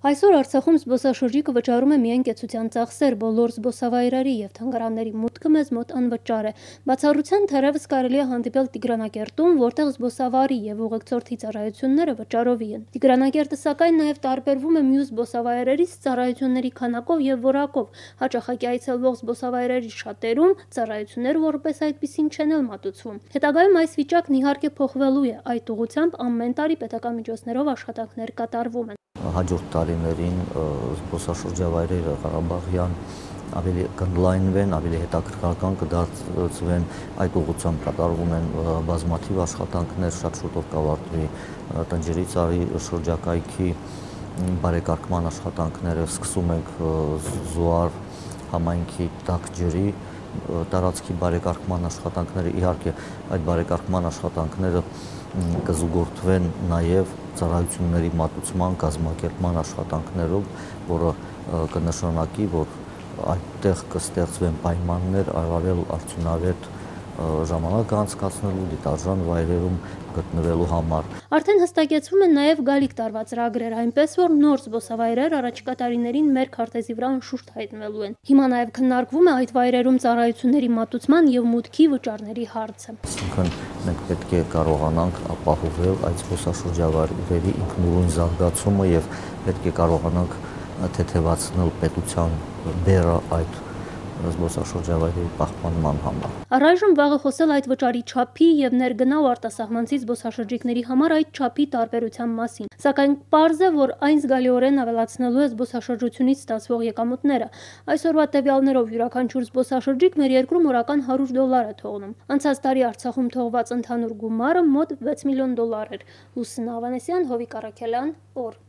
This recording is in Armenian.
Այսօր Արցախում զբոսաշրջիկը վճարում է միայն կեցության ծախսեր, բոլոր զբոսավայրերի եւ թանգարանների մուտքը մեզ մոտ անվճար է։ Բացառության թերևս կարելի է հանդիպել Տիգրանակերտում, որտեղ զբոսավարի եւ ուղեկցորդի ծառայությունները վճարովի են։ Տիգրանակերտը սակայն նաեւ տարբերվում է մյուս զբոսավայրերից ծառայությունների քանակով եւ որակով։ Հաճախակի այցելվող զբոսավայրերի շատերում ծառայությունները որպես այդպեսին չեն էլ մատուցվում։ Հետագայում այս վիճակն իհարկե փոխվելու է։ Այդ ուղղությամբ ամեն տարի պետական միջոցներով աշխատանքներ կատարվում են հաջորդ տարիներին զբոսաշրջավայրերը Ղարաբաղյան ավելի կընդլայնվեն, ավելի հետաքրքրական կդարձվեն, այդ ուղղությամբ կատարվում են բազմաթիվ աշխատանքներ, շատ շուտով կավարտվի տնջերի ծառի շրջակայքի բարեկարգման աշխատանքները, սկսում ենք զուար համայնքի տակ ջրի տարածքի բարեկարգման աշխատանքները, իհարկե այդ բարեկարգման աշխատանքները կզուգորդվեն նաև ծառայությունների մատուցման, կազմակերպման աշխատանքներով, որը կնշանակի, որ այդտեղ կստեղծվեն պայմաններ առավել արդյունավետ ժամանակ անցկացնելու դիտարժան վայրերում գտնվելու համար։ Արդեն հստակեցվում են նաև գալիք տարվա ծրագրեր, այնպես որ նոր զբոսավայրեր առաջիկա տարիներին մեր քարտեզի վրա անշուշտ հայտնվելու են։ Հիմա նաև քննարկվում է այդ վայրերում ծառայությունների մատուցման եւ մուտքի վճարների հարցը։ Այսինքն մենք պետք է կարողանանք ապահովել այդ զբոսաշրջավայրերի ինքնուրույն զարգացումը եւ պետք է կարողանանք թեթևացնել պետության բեռը այդ զբոսաշրջավայրերի պահպանման համար։ Առայժմ վաղը խոսել այդ վճարի չափի եւ ներգնա ու արտասահմանցի զբոսաշրջիկների համար այդ չափի տարբերության մասին։ Սակայն պարզ է, որ այն զգալիորեն ավելացնելու է զբոսաշրջությունից ստացվող եկամուտները։ Այսօրվա տվյալներով յուրաքանչյուր զբոսաշրջիկ մեր երկրում օրական 100 դոլար է թողնում։ Անցած տարի Արցախում թողված ընդհանուր գումարը մոտ 6 միլիոն դոլար էր։ Լուսինա Ավանեսյան, Հովիկ Արաքելյան, օր